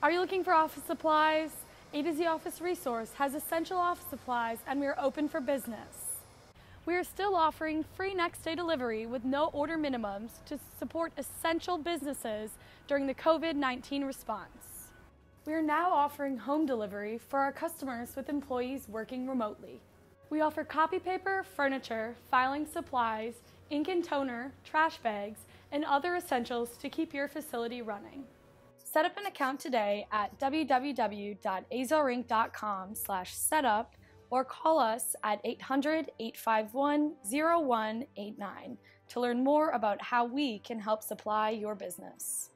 Are you looking for office supplies? A to Z Office Resource has essential office supplies and we are open for business. We are still offering free next day delivery with no order minimums to support essential businesses during the COVID 19 response. We are now offering home delivery for our customers with employees working remotely. We offer copy paper, furniture, filing supplies, ink and toner, trash bags, and other essentials to keep your facility running. Set up an account today at www.azorinc.com slash setup or call us at 800-851-0189 to learn more about how we can help supply your business.